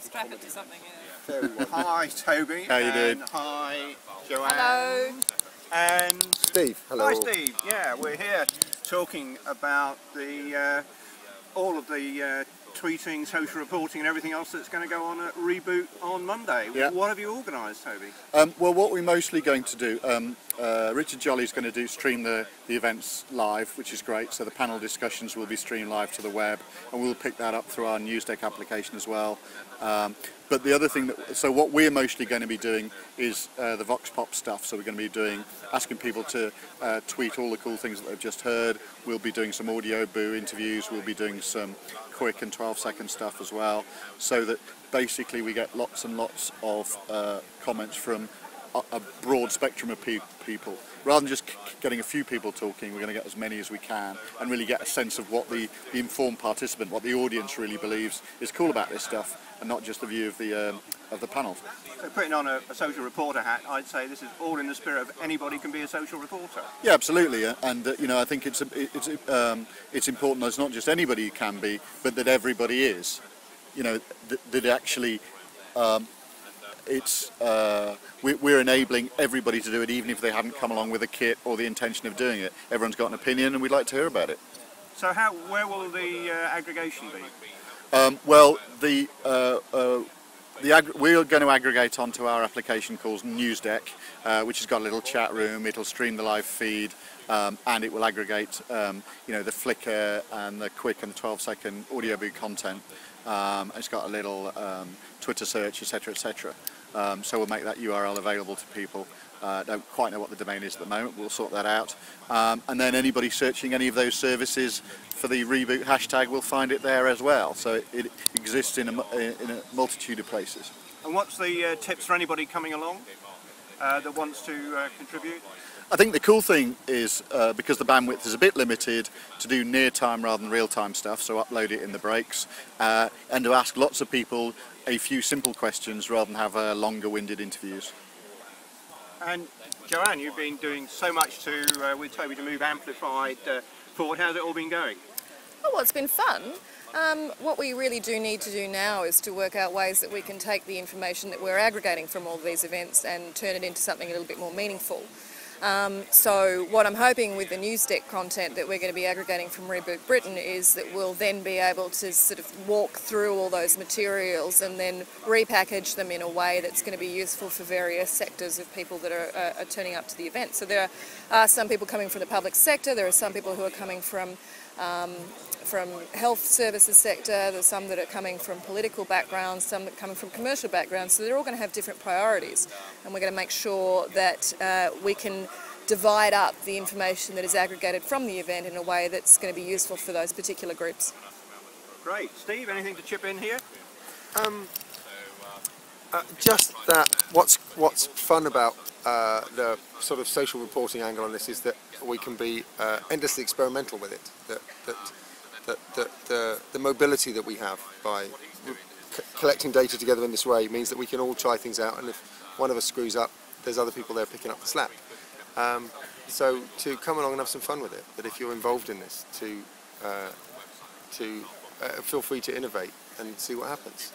Strap it to something, yeah. Very. Hi, Toby. How you doing? Hi, Joanne. Hello. And Steve, hello. hi, Steve. Yeah, we're here talking about the uh, all of the uh, tweeting, social reporting, and everything else that's going to go on at Reboot on Monday. Yeah. What have you organised, Toby? Um, well, what we're mostly going to do, um, uh, Richard is going to do stream the, the events live, which is great. So the panel discussions will be streamed live to the web, and we'll pick that up through our Newsdeck application as well. Um, but the other thing that, so what we're mostly going to be doing is uh, the Vox Pop stuff. So we're going to be doing, asking people to uh, tweet all the cool things that they've just heard. We'll be doing some Audioboo interviews. We'll be doing some Qik and 12 second stuff as well. So that basically we get lots and lots of uh, comments from a, broad spectrum of pe- people. Rather than just c- getting a few people talking, we're going to get as many as we can and really get a sense of what the, the informed participant, what the audience really believes is cool about this stuff, and not just the view of the um, of the panel. So putting on a, a social reporter hat, I'd say this is all in the spirit of anybody can be a social reporter. Yeah, absolutely, uh, and uh, you know I think it's a, it's a, um, it's important that it's not just anybody who can be, but that everybody is. You know th- that actually um, it's uh, we, we're enabling everybody to do it, even if they haven't come along with a kit or the intention of doing it. Everyone's got an opinion, and we'd like to hear about it. So how, where will the uh, aggregation be? Um, well, the uh, uh, the ag- we're going to aggregate onto our application called Newsdeck, uh, which has got a little chat room. It'll stream the live feed, um, and it will aggregate, um, you know, the Flickr and the Qik and the 12-second Audioboo content. Um, it's got a little um, Twitter search, etc., etc. Um, so we'll make that URL available to people. Uh, don't quite know what the domain is at the moment. We'll sort that out. Um, and then anybody searching any of those services for the reboot hashtag will find it there as well. So it, it exists in a, in a multitude of places. And what's the uh, tips for anybody coming along uh, that wants to uh, contribute? I think the cool thing is uh, because the bandwidth is a bit limited to do near time rather than real time stuff, so upload it in the breaks, uh, and to ask lots of people a few simple questions rather than have uh, longer winded interviews. And Joanne, you've been doing so much to uh, with Toby to move Amplified uh, forward. How's it all been going? Oh, well, it's been fun. Um, what we really do need to do now is to work out ways that we can take the information that we're aggregating from all these events and turn it into something a little bit more meaningful. Um, so what I'm hoping with the Newsdeck content that we're going to be aggregating from Reboot Britain is that we'll then be able to sort of walk through all those materials and then repackage them in a way that's going to be useful for various sectors of people that are, uh, are turning up to the event. So there are some people coming from the public sector, there are some people who are coming from um, from health services sector, there's some that are coming from political backgrounds, some that are coming from commercial backgrounds, so they're all going to have different priorities. And we're going to make sure that uh, we can divide up the information that is aggregated from the event in a way that's going to be useful for those particular groups. Great. Steve, anything to chip in here? Um, uh, just that what's what's fun about uh, the sort of social reporting angle on this is that we can be uh, endlessly experimental with it. That that that, that the, the mobility that we have by collecting data together in this way means that we can all try things out, and if one of us screws up, there's other people there picking up the slack. Um, so to come along and have some fun with it. That if you're involved in this, to uh, to uh, feel free to innovate and see what happens.